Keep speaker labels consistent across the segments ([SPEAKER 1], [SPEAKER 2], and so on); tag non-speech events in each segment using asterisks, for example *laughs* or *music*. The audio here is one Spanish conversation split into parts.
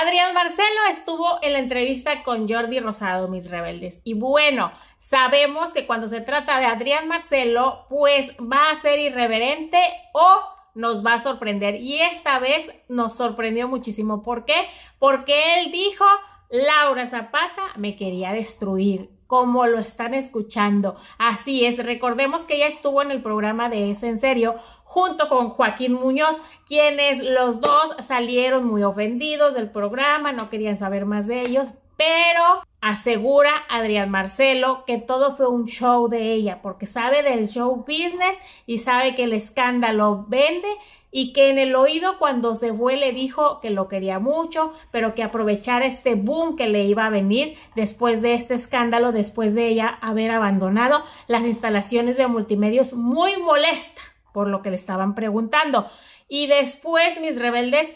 [SPEAKER 1] Adrián Marcelo estuvo en la entrevista con Jordi Rosado, mis rebeldes. Y bueno, sabemos que cuando se trata de Adrián Marcelo, pues va a ser irreverente o nos va a sorprender. Y esta vez nos sorprendió muchísimo. ¿Por qué? Porque él dijo, Laura Zapata me quería destruir como lo están escuchando. Así es, recordemos que ella estuvo en el programa de Es en Serio junto con Joaquín Muñoz, quienes los dos salieron muy ofendidos del programa, no querían saber más de ellos, pero asegura Adrián Marcelo que todo fue un show de ella, porque sabe del show business y sabe que el escándalo vende y que en el oído cuando se fue le dijo que lo quería mucho, pero que aprovechara este boom que le iba a venir después de este escándalo, después de ella haber abandonado las instalaciones de multimedios muy molesta por lo que le estaban preguntando. Y después, mis rebeldes,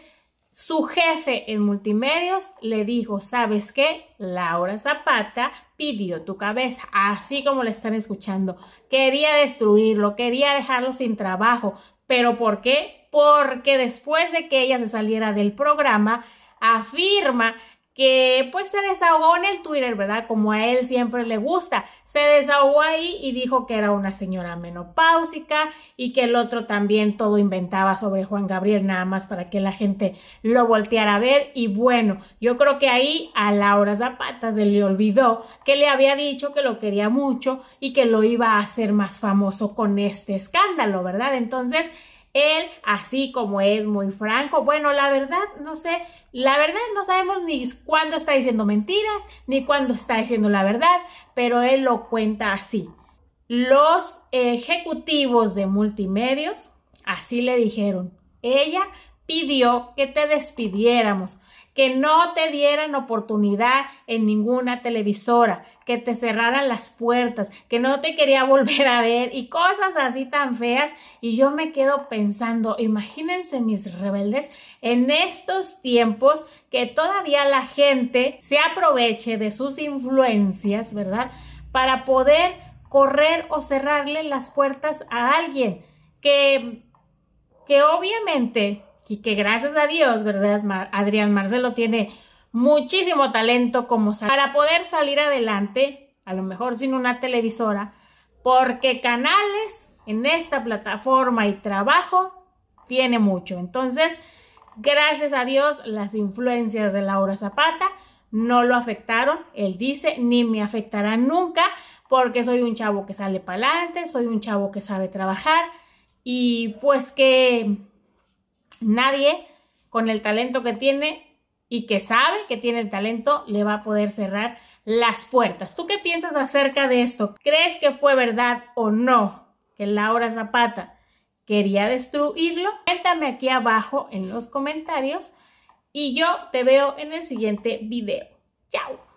[SPEAKER 1] su jefe en multimedios le dijo, ¿sabes qué? Laura Zapata pidió tu cabeza, así como le están escuchando. Quería destruirlo, quería dejarlo sin trabajo. ¿Pero por qué? Porque después de que ella se saliera del programa, afirma que pues se desahogó en el Twitter, ¿verdad? Como a él siempre le gusta. Se desahogó ahí y dijo que era una señora menopáusica y que el otro también todo inventaba sobre Juan Gabriel nada más para que la gente lo volteara a ver. Y bueno, yo creo que ahí a Laura Zapata se le olvidó que le había dicho que lo quería mucho y que lo iba a hacer más famoso con este escándalo, ¿verdad? Entonces, él, así como es muy franco, bueno, la verdad, no sé, la verdad no sabemos ni cuándo está diciendo mentiras, ni cuándo está diciendo la verdad, pero él lo cuenta así. Los ejecutivos de multimedios, así le dijeron, ella pidió que te despidiéramos, que no te dieran oportunidad en ninguna televisora, que te cerraran las puertas, que no te quería *laughs* volver a ver y cosas así tan feas. Y yo me quedo pensando, imagínense mis rebeldes, en estos tiempos que todavía la gente se aproveche de sus influencias, ¿verdad? Para poder correr o cerrarle las puertas a alguien que, que obviamente y que gracias a Dios, ¿verdad? Adrián Marcelo tiene muchísimo talento como para poder salir adelante, a lo mejor sin una televisora, porque canales en esta plataforma y trabajo tiene mucho. Entonces, gracias a Dios, las influencias de Laura Zapata no lo afectaron. Él dice, ni me afectará nunca, porque soy un chavo que sale para adelante, soy un chavo que sabe trabajar y pues que nadie con el talento que tiene y que sabe que tiene el talento le va a poder cerrar las puertas. ¿Tú qué piensas acerca de esto? ¿Crees que fue verdad o no que Laura Zapata quería destruirlo? Cuéntame aquí abajo en los comentarios y yo te veo en el siguiente video. Chao.